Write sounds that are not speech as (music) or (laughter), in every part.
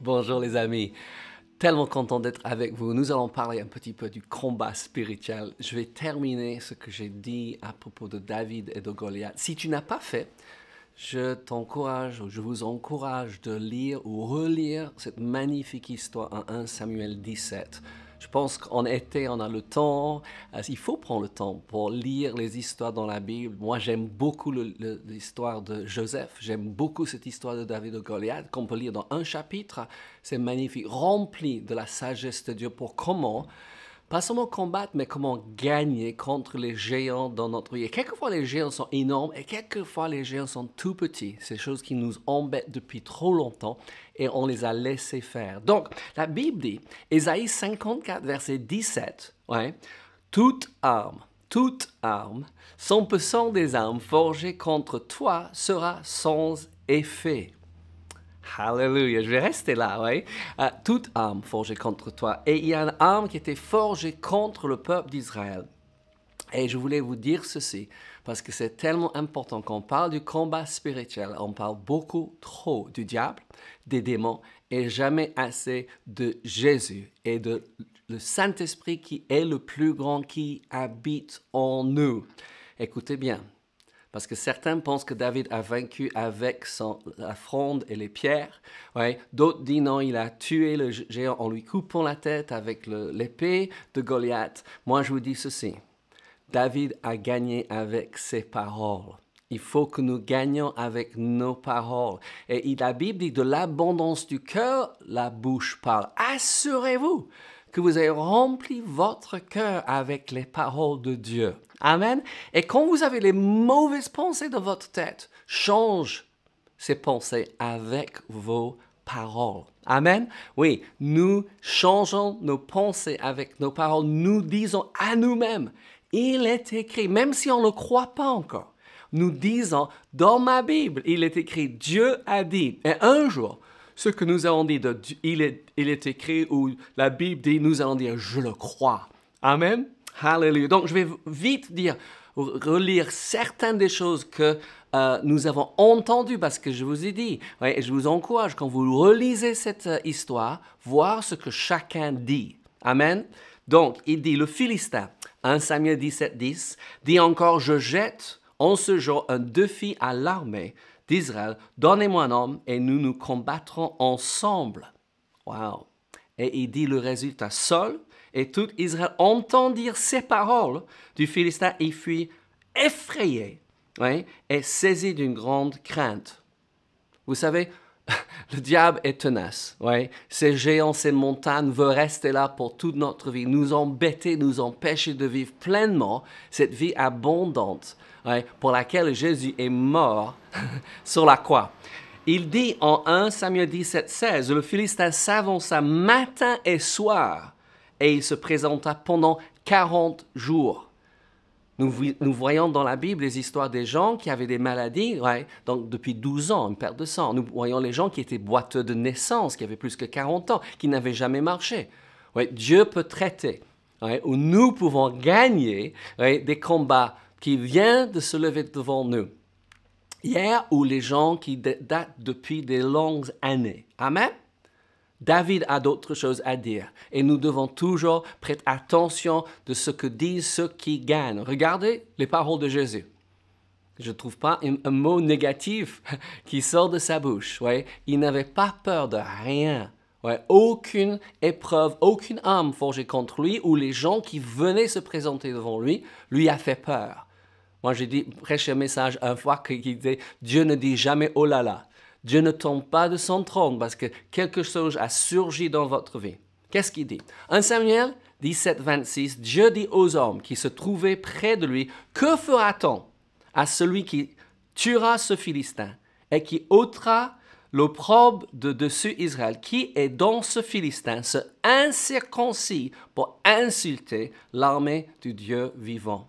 Bonjour les amis, tellement content d'être avec vous. Nous allons parler un petit peu du combat spirituel. Je vais terminer ce que j'ai dit à propos de David et de Goliath. Si tu n'as pas fait, je t'encourage, je vous encourage de lire ou relire cette magnifique histoire en 1 Samuel 17. Je pense qu'en été, on a le temps, euh, il faut prendre le temps pour lire les histoires dans la Bible. Moi, j'aime beaucoup l'histoire de Joseph, j'aime beaucoup cette histoire de David de Goliath qu'on peut lire dans un chapitre. C'est magnifique, rempli de la sagesse de Dieu pour comment pas seulement combattre, mais comment gagner contre les géants dans notre vie. Et quelquefois, les géants sont énormes et quelquefois, les géants sont tout petits. C'est choses qui nous embêtent depuis trop longtemps et on les a laissés faire. Donc, la Bible dit, Ésaïe 54, verset 17, ouais, toute arme, toute arme, sans pesant des armes forgées contre toi sera sans effet. Alléluia, je vais rester là, oui. Euh, toute arme forgée contre toi. Et il y a une arme qui était forgée contre le peuple d'Israël. Et je voulais vous dire ceci, parce que c'est tellement important qu'on parle du combat spirituel. On parle beaucoup trop du diable, des démons, et jamais assez de Jésus et de le Saint-Esprit qui est le plus grand qui habite en nous. Écoutez bien, parce que certains pensent que David a vaincu avec la fronde et les pierres. D'autres disent non, il a tué le géant en lui coupant la tête avec l'épée de Goliath. Moi, je vous dis ceci. David a gagné avec ses paroles. Il faut que nous gagnions avec nos paroles. Et la Bible dit de l'abondance du cœur, la bouche parle. Assurez-vous que vous avez rempli votre cœur avec les paroles de Dieu. Amen. Et quand vous avez les mauvaises pensées dans votre tête, change ces pensées avec vos paroles. Amen. Oui, nous changeons nos pensées avec nos paroles. Nous disons à nous-mêmes, il est écrit, même si on ne le croit pas encore, nous disons, dans ma Bible, il est écrit, Dieu a dit. Et un jour, ce que nous avons dit, de, il, est, il est écrit, ou la Bible dit, nous allons dire, je le crois. Amen. Hallelujah. Donc, je vais vite dire, relire certaines des choses que euh, nous avons entendues parce que je vous ai dit, et je vous encourage, quand vous relisez cette euh, histoire, voir ce que chacun dit. Amen. Donc, il dit, le Philistin, 1 Samuel 17, 10, dit encore, je jette en ce jour un défi à l'armée d'Israël, donnez-moi un homme et nous nous combattrons ensemble. Wow. Et il dit le résultat, seul et tout Israël dire ces paroles du Philistin et fut effrayé et saisi d'une grande crainte. Vous savez, (laughs) le diable est tenace. Ouais. Ces géants, ces montagnes veulent rester là pour toute notre vie, nous embêter, nous empêcher de vivre pleinement cette vie abondante pour laquelle Jésus est mort (laughs) sur la croix. Il dit en 1 Samuel 17, 16, le Philistin s'avança matin et soir et il se présenta pendant 40 jours. Nous, voyons dans la Bible les histoires des gens qui avaient des maladies, depuis 12 ans, une perte de sang. Nous voyons les gens qui étaient boiteux de naissance, qui avaient plus que 40 ans, qui n'avaient jamais marché. Dieu peut traiter, ou nous pouvons gagner des combats qui viennent de se lever devant nous. Hier, ou les gens qui datent depuis des longues années. Amen? David a d'autres choses à dire et nous devons toujours prêter attention de ce que disent ceux qui gagnent. Regardez les paroles de Jésus. Je ne trouve pas un, mot négatif (laughs) qui sort de sa bouche. Ouais. Il n'avait pas peur de rien. Ouais. Aucune épreuve, aucune âme forgée contre lui ou les gens qui venaient se présenter devant lui lui a fait peur. Moi, j'ai dit, prêché un message un fois qui disait Dieu ne dit jamais oh là là. Dieu ne tombe pas de son trône parce que quelque chose a surgi dans votre vie. Qu'est-ce qu'il dit? 1 Samuel 17, 26, Dieu dit aux hommes qui se trouvaient près de lui, Que fera-t-on à celui qui tuera ce Philistin et qui ôtera l'opprobre de dessus Israël, qui est dans ce Philistin, ce incirconcis pour insulter l'armée du Dieu vivant?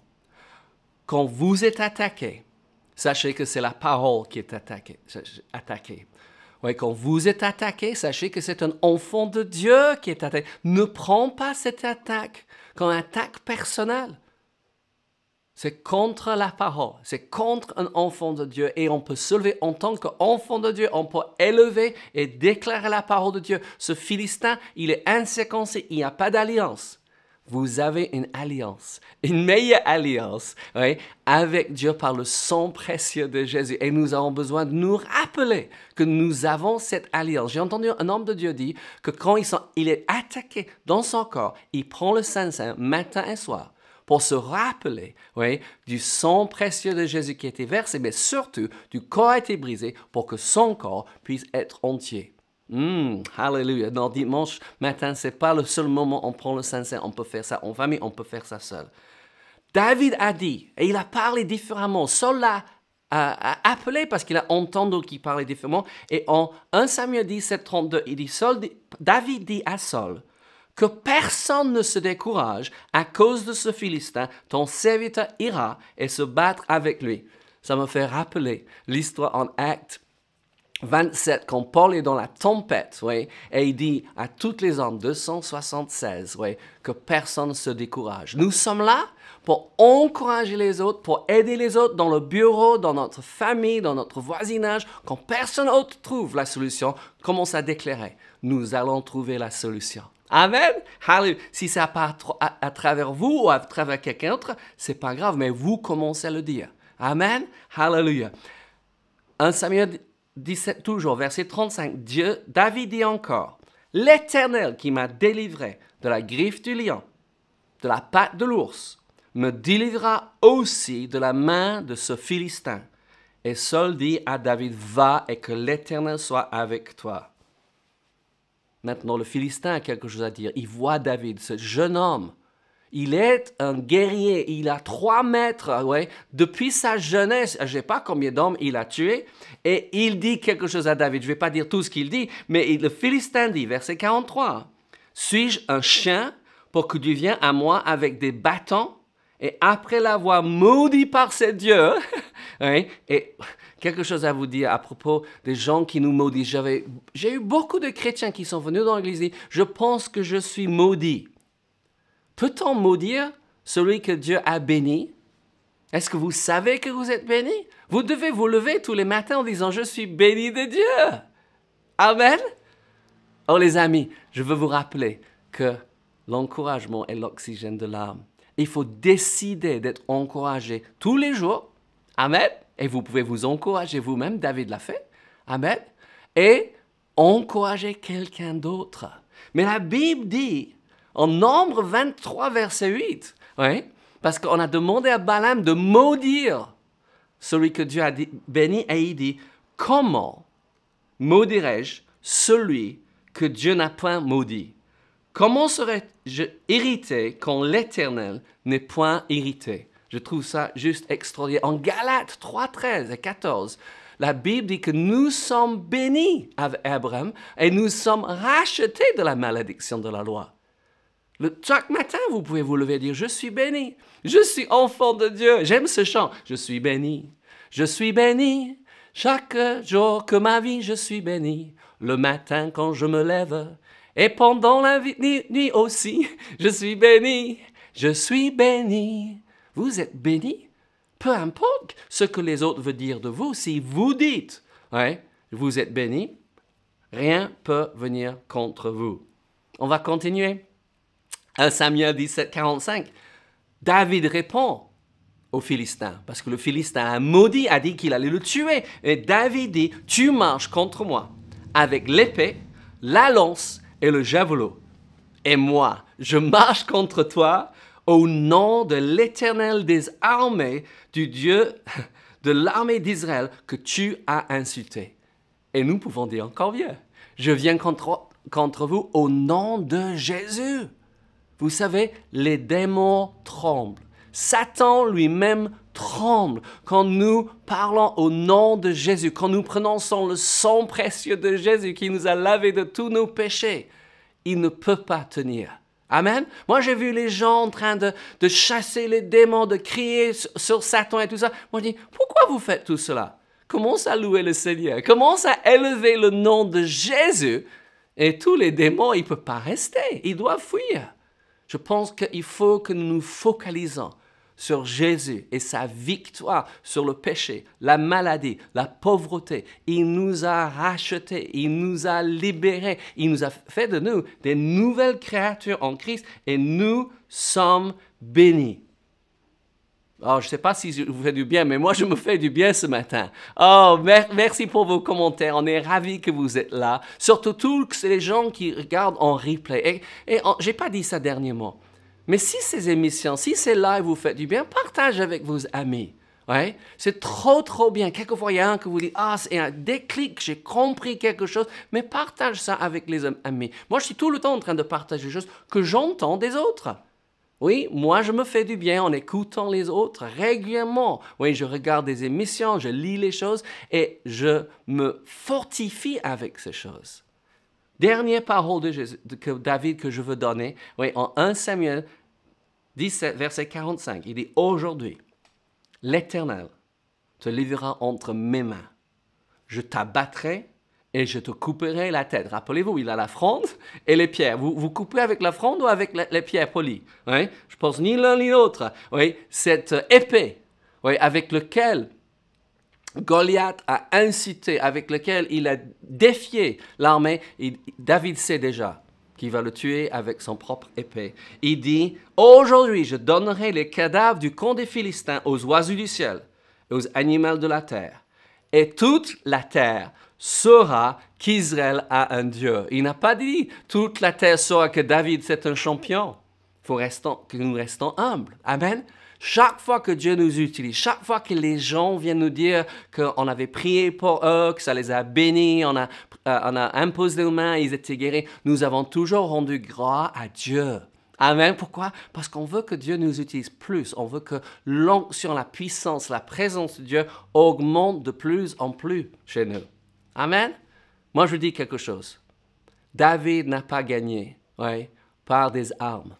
Quand vous êtes attaqué, sachez que c'est la parole qui est attaquée. attaquée. quand vous êtes attaqué, sachez que c'est un enfant de Dieu qui est attaqué. Ne prends pas cette attaque comme attaque personnelle. C'est contre la parole, c'est contre un enfant de Dieu et on peut se lever en tant qu'enfant de Dieu, on peut élever et déclarer la parole de Dieu. Ce Philistin, il est inséquencé, il n'y a pas d'alliance. Vous avez une alliance, une meilleure alliance avec Dieu par le sang précieux de Jésus. Et nous avons besoin de nous rappeler que nous avons cette alliance. J'ai entendu un homme de Dieu dire que quand il, est attaqué dans son corps, il prend le Saint-Saint matin et soir pour se rappeler du sang précieux de Jésus qui a été versé, mais surtout du corps a été brisé pour que son corps puisse être entier. Hum, hallelujah. Non, dimanche matin, c'est pas le seul moment où on prend le Saint-Saint. On peut faire ça en famille, on peut faire ça seul. David a dit, et il a parlé différemment. Saul l'a appelé parce qu'il a entendu qu'il parlait différemment. Et en 1 Samuel 17, 32, il dit, David dit à Saul, que personne ne se décourage à cause de ce Philistin, ton serviteur ira et se battre avec lui. Ça me fait rappeler l'histoire en Acte 27, quand Paul est dans la tempête, oui, et il dit à toutes les hommes, 276, oui, que personne ne se décourage. Nous sommes là pour encourager les autres, pour aider les autres dans le bureau, dans notre famille, dans notre voisinage. Quand personne d'autre trouve la solution, commence à déclarer, nous allons trouver la solution. Amen. Hallelujah. Si ça part à, travers vous ou à travers quelqu'un d'autre, c'est pas grave, mais vous commencez à le dire. Amen. Hallelujah. 1 Samuel 17, toujours, verset 35. Dieu, David dit encore, L'Éternel qui m'a délivré de la griffe du lion, de la patte de l'ours, me délivrera aussi de la main de ce Philistin. Et Saul dit à David, va et que l'Éternel soit avec toi. Maintenant, le Philistin a quelque chose à dire. Il voit David, ce jeune homme. Il est un guerrier. Il a trois mètres, ouais, depuis sa jeunesse. Je sais pas combien d'hommes il a tué. Et il dit quelque chose à David. Je vais pas dire tout ce qu'il dit, mais le Philistin dit, verset 43, Suis-je un chien pour que tu viennes à moi avec des bâtons et après l'avoir maudit par ses dieux, (laughs) et quelque chose à vous dire à propos des gens qui nous maudissent. J'ai eu beaucoup de chrétiens qui sont venus dans l'église et je pense que je suis maudit. Peut-on maudire celui que Dieu a béni? Est-ce que vous savez que vous êtes béni? Vous devez vous lever tous les matins en disant Je suis béni de Dieu. Amen. Oh les amis, je veux vous rappeler que l'encouragement est l'oxygène de l'âme. Il faut décider d'être encouragé tous les jours. Amen. Et vous pouvez vous encourager vous-même, David l'a fait. Amen. Et encourager quelqu'un d'autre. Mais la Bible dit, en Nombre 23, verset 8, oui, parce qu'on a demandé à Balaam de maudire celui que Dieu a béni, et il dit, comment maudirais-je celui que Dieu n'a point maudit? Comment serais-je irrité quand l'Éternel n'est point irrité? Je trouve ça juste extraordinaire. En Galates 3, 13 et 14, la Bible dit que nous sommes bénis avec Abraham et nous sommes rachetés de la malédiction de la loi. Le, chaque matin, vous pouvez vous lever et dire, je suis béni, je suis enfant de Dieu. J'aime ce chant, je suis béni, je suis béni. Chaque jour que ma vie, je suis béni. Le matin quand je me lève et pendant la nuit aussi, (laughs) je suis béni, je suis béni vous êtes béni? Peu importe ce que les autres veulent dire de vous, si vous dites, ouais, vous êtes béni, rien peut venir contre vous. On va continuer. 1 Samuel 17, 45. David répond aux Philistins, parce que le Philistin a maudit, a dit qu'il allait le tuer. Et David dit, tu marches contre moi avec l'épée, la lance et le javelot. Et moi, je marche contre toi au nom de l'Éternel des armées, du Dieu de l'armée d'Israël que tu as insulté. Et nous pouvons dire encore mieux. Je viens contre, contre vous au nom de Jésus. Vous savez, les démons tremblent. Satan lui-même tremble quand nous parlons au nom de Jésus, quand nous prononçons le sang précieux de Jésus qui nous a lavé de tous nos péchés. Il ne peut pas tenir. Amen. Moi, j'ai vu les gens en train de, chasser les démons, de crier sur, Satan et tout ça. Moi, je dis, pourquoi vous faites tout cela? Commence à louer le Seigneur? Commence à élever le nom de Jésus? Et tous les démons, ils ne peuvent pas rester. Ils doivent fuir. Je pense qu'il faut que nous nous focalisons sur Jésus et sa victoire sur le péché, la maladie, la pauvreté. Il nous a rachetés, il nous a libérés, il nous a fait de nous des nouvelles créatures en Christ et nous sommes bénis. Oh, je ne sais pas si je vous fais du bien, mais moi, je me fais du bien ce matin. Oh, merci pour vos commentaires. On est ravis que vous êtes là. Surtout tous les gens qui regardent en replay. Et, et je n'ai pas dit ça dernièrement. Mais si ces émissions, si ces lives vous faites du bien, partage avec vos amis. Ouais? C'est trop, trop bien. Quelquefois, il y a un que vous dites, ah, c'est un déclic, j'ai compris quelque chose, mais partage ça avec les amis. Moi, je suis tout le temps en train de partager des choses que j'entends des autres. Oui, moi je me fais du bien en écoutant les autres régulièrement. Oui, je regarde des émissions, je lis les choses et je me fortifie avec ces choses. Dernière parole de, David que je veux donner, oui, en 1 Samuel 17, verset 45, il dit Aujourd'hui, l'Éternel te livrera entre mes mains. Je t'abattrai et je te couperai la tête. Rappelez-vous, il a la fronde et les pierres. Vous, vous coupez avec la fronde ou avec les pierres polies oui? Je pense ni l'un ni l'autre. Oui? Cette épée oui, avec laquelle Goliath a incité, avec laquelle il a défié l'armée, David sait déjà qu'il va le tuer avec son propre épée. Il dit, aujourd'hui je donnerai les cadavres du camp des Philistins aux oiseaux du ciel et aux animaux de la terre. Et toute la terre saura qu'Israël a un Dieu. Il n'a pas dit toute la terre saura que David c'est un champion. Il faut que nous restons humbles. Amen. Chaque fois que Dieu nous utilise, chaque fois que les gens viennent nous dire qu'on avait prié pour eux, que ça les a bénis, on a, euh, on a imposé les mains, ils étaient guéris, nous avons toujours rendu grâce à Dieu. Amen. Pourquoi? Parce qu'on veut que Dieu nous utilise plus. On veut que l'onction, la puissance, la présence de Dieu augmente de plus en plus chez nous. Amen? Moi, je dis quelque chose. David n'a pas gagné par des armes.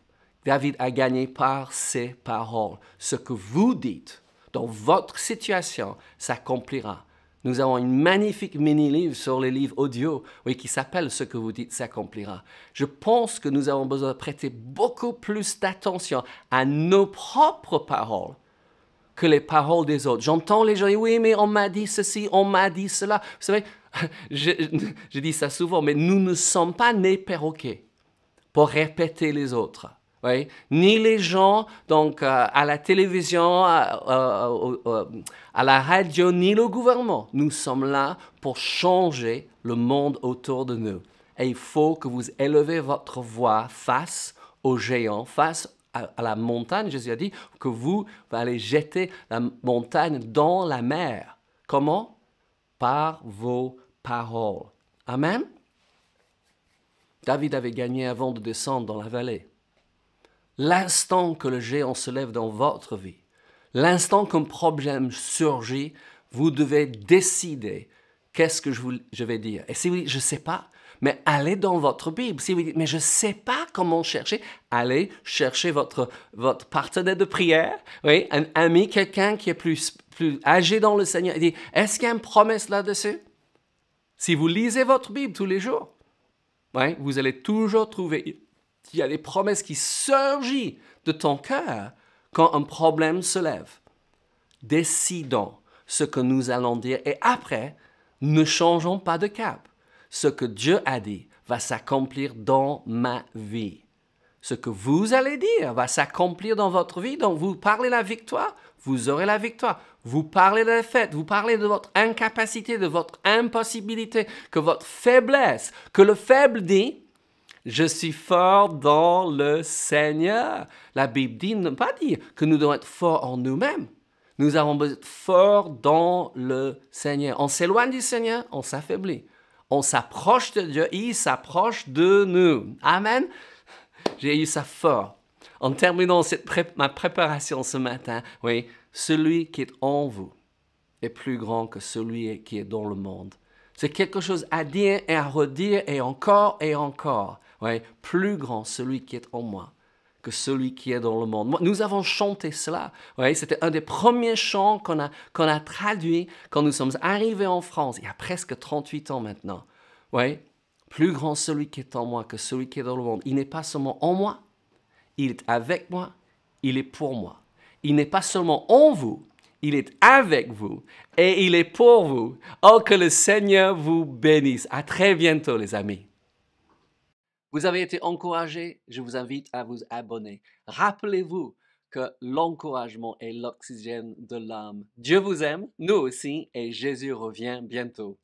David a gagné par ses paroles. Ce que vous dites dans votre situation s'accomplira. Nous avons une magnifique mini-livre sur les livres audio oui, qui s'appelle Ce que vous dites s'accomplira. Je pense que nous avons besoin de prêter beaucoup plus d'attention à nos propres paroles que les paroles des autres. J'entends les gens dire, oui, mais on m'a dit ceci, on m'a dit cela. Vous savez, (laughs) je, dis ça souvent, mais nous ne sommes pas nés perroquets pour répéter les autres. Oui? Ni les gens donc euh, à la télévision, à, à, la radio, ni le gouvernement. Nous sommes là pour changer le monde autour de nous. Et il faut que vous élevez votre voix face aux géants, face à, la montagne. Jésus a dit que vous allez jeter la montagne dans la mer. Comment? Par vos paroles. Amen. David avait gagné avant de descendre dans la vallée. L'instant que le géant se lève dans votre vie, l'instant qu'un problème surgit, vous devez décider qu'est-ce que je, vais dire. Et si vous dites, je ne sais pas, mais allez dans votre Bible. Si vous dites, mais je ne sais pas comment chercher, allez chercher votre, votre partenaire de prière, oui, un ami, quelqu'un qui est plus, plus âgé dans le Seigneur. Il dit, est-ce qu'il y a une promesse là-dessus? Si vous lisez votre Bible tous les jours, vous allez toujours trouver il y a des promesses qui surgissent de ton cœur quand un problème se lève. Décidons ce que nous allons dire et après, ne changeons pas de cap. Ce que Dieu a dit va s'accomplir dans ma vie. Ce que vous allez dire va s'accomplir dans votre vie. Donc, vous parlez la victoire, vous aurez la victoire. Vous parlez de la fête, vous parlez de votre incapacité, de votre impossibilité, que votre faiblesse, que le faible dit, je suis fort dans le Seigneur. La Bible dit, ne pas dire que nous devons être forts en nous-mêmes. Nous avons besoin d'être forts dans le Seigneur. On s'éloigne du Seigneur, on s'affaiblit. On s'approche de Dieu, il s'approche de nous. Amen. J'ai eu ça fort. En terminant ma préparation ce matin, oui, celui qui est en vous est plus grand que celui qui est dans le monde. C'est quelque chose à dire et à redire et encore et encore. Ouais, plus grand celui qui est en moi que celui qui est dans le monde. Nous avons chanté cela. Ouais, C'était un des premiers chants qu'on a, qu'on a traduit quand nous sommes arrivés en France, il y a presque 38 ans maintenant. Ouais, plus grand celui qui est en moi que celui qui est dans le monde. Il n'est pas seulement en moi, il est avec moi, il est pour moi. Il n'est pas seulement en vous, il est avec vous et il est pour vous. Oh, que le Seigneur vous bénisse. À très bientôt, les amis. Vous avez été encouragés, je vous invite à vous abonner. Rappelez-vous que l'encouragement est l'oxygène de l'âme. Dieu vous aime, nous aussi, et Jésus revient bientôt.